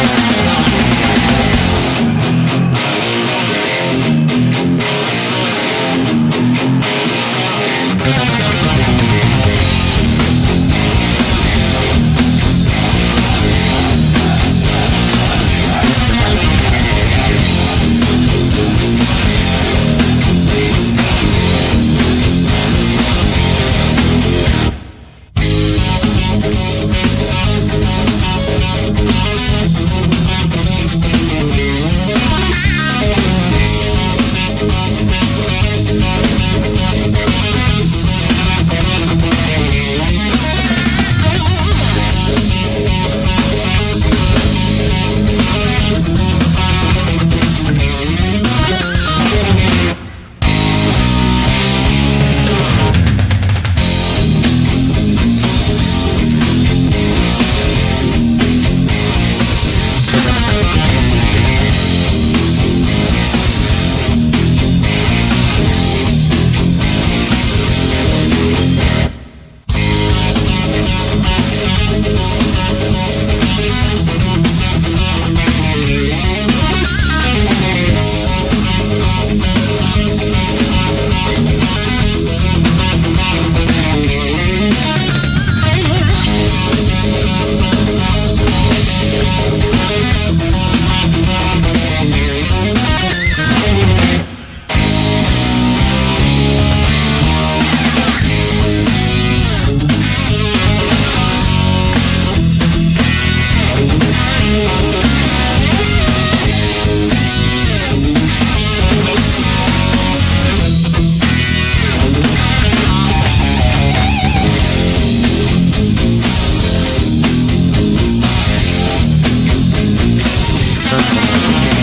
Bye. Thank